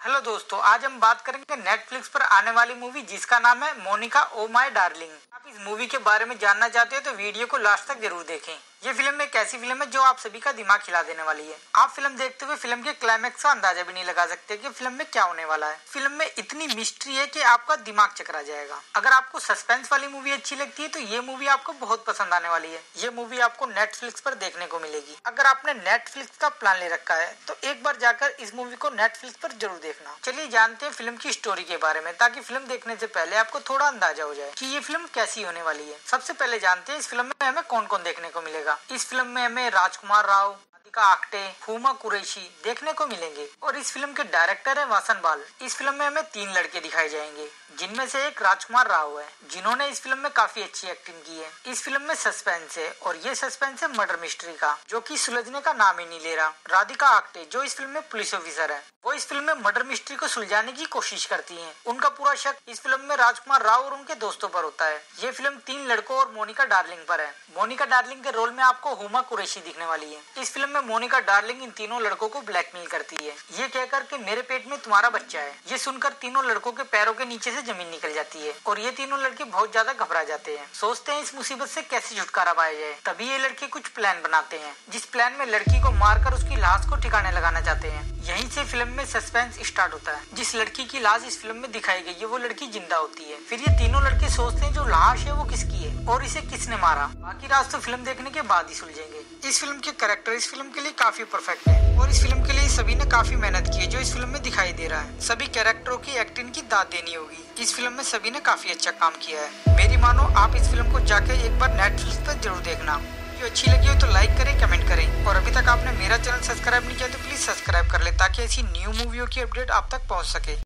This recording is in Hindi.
हेलो दोस्तों, आज हम बात करेंगे नेटफ्लिक्स पर आने वाली मूवी जिसका नाम है मोनिका ओ माई डार्लिंग आप इस मूवी के बारे में जानना चाहते हो तो वीडियो को लास्ट तक ज़रूर देखें। ये फ़िल्म एक ऐसी फ़िल्म है जो आप सभी का दिमाग खिला देने वाली है। आप फ़िल्म देखते हुए फ़िल्म के क्लाइमैक्स का अंदाज़ा भी नहीं लगा सकते कि फ़िल्म में क्या होने वाला है। फ़िल्म में इतनी मिस्ट्री है कि आपका दिमाग चकरा जाएगा। अगर आपको सस्पेंस वाली मूवी अच्छी लगती है तो ये मूवी आपको बहुत पसंद आने वाली है। ये मूवी आपको नेटफ्लिक्स पर देखने को मिलेगी। अगर आपने नेटफ्लिक्स का प्लान ले रखा है तो एक बार जाकर इस मूवी को नेटफ्लिक्स पर ज़रूर देखना। चलिए जानते हैं फ़िल्म की स्टोरी के बारे में, ताकि फ़िल्म देखने से पहले आपको थोड़ा अंदाज़ा हो जाए कि ये फ़िल्म कैसी होने वाली है। सबसे पहले जानते हैं इस फ़िल्म में हमें कौन कौन देखने को मिलेगा। इस फ़िल्म में हमें राजकुमार राव राधिका आक्टे हुमा कुरैशी देखने को मिलेंगे। और इस फ़िल्म के डायरेक्टर है वासन बाल। इस फ़िल्म में हमें तीन लड़के दिखाए जाएँगे, जिनमें से एक राजकुमार राव है, जिन्होंने इस फ़िल्म में काफ़ी अच्छी एक्टिंग की है। इस फ़िल्म में सस्पेंस है, और ये सस्पेंस है मर्डर मिस्ट्री का, जो कि सुलझने का नाम ही नहीं ले रहा। राधिका आक्टे जो इस फ़िल्म में पुलिस ऑफिसर है, वो इस फ़िल्म में मर्डर मिस्ट्री को सुलझाने की कोशिश करती है। उनका पूरा शक इस फ़िल्म में राजकुमार राव और उनके दोस्तों पर होता है। ये फ़िल्म तीन लड़कों और मोनिका डार्लिंग पर है। मोनिका डार्लिंग के रोल में आपको हुमा कुरैशी दिखने वाली है। इस फ़िल्म में मोनिका डार्लिंग इन तीनों लड़कों को ब्लैकमेल करती है। ये कहकर के मेरे पेट में तुम्हारा बच्चा है। ये सुनकर तीनों लड़कों के पैरों के नीचे से ज़मीन निकल जाती है और ये तीनों लड़के बहुत ज़्यादा घबरा जाते हैं। सोचते हैं इस मुसीबत से कैसे छुटकारा पाया जाए। तभी ये लड़के कुछ प्लान बनाते हैं, जिस प्लान में लड़की को मारकर उसकी लाश को ठिकाने लगाना चाहते हैं। यहीं से फ़िल्म में सस्पेंस स्टार्ट होता है। जिस लड़की की लाश इस फ़िल्म में दिखाई गई है, वो लड़की ज़िंदा होती है। फिर ये तीनों लड़के सोचते हैं, जो लाश है, वो किसकी है और इसे किसने मारा? बाकी राज तो फ़िल्म देखने के बाद ही सुलझेंगे। इस फ़िल्म के करेक्टर इस के लिए काफ़ी परफेक्ट है। और इस फ़िल्म के लिए सभी ने काफ़ी मेहनत की है, जो इस फ़िल्म में दिखाई दे रहा है। सभी कैरेक्टरों की एक्टिंग की दाद देनी होगी। इस फ़िल्म में सभी ने काफ़ी अच्छा काम किया है। मेरी मानो, आप इस फ़िल्म को जाके एक बार नेटफ्लिक्स पर ज़रूर देखना। वीडियो अच्छी लगी हो तो लाइक करें कमेंट करें। और अभी तक आपने मेरा चैनल सब्सक्राइब नहीं किया तो प्लीज़ सब्सक्राइब कर ले, ताकि ऐसी न्यू मूवियों की अपडेट आप तक पहुँच सके।